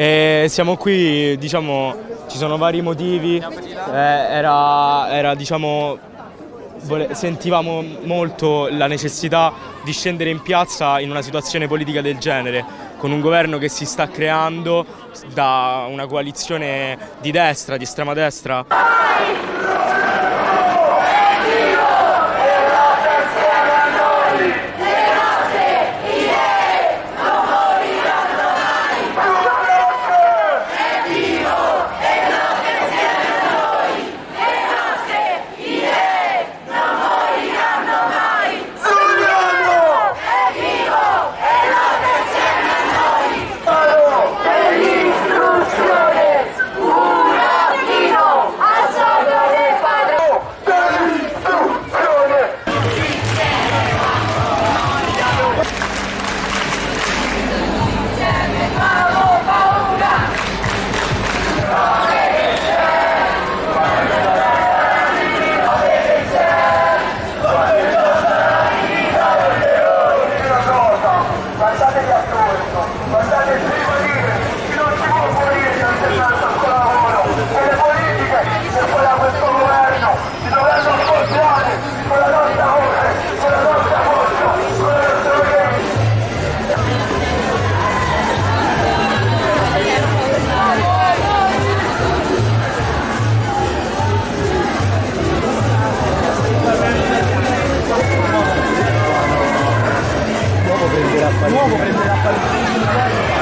E siamo qui, diciamo, ci sono vari motivi, eh, era, era diciamo, sentivamo molto la necessità di scendere in piazza in una situazione politica del genere, con un governo che si sta creando da una coalizione di destra, di estrema destra. la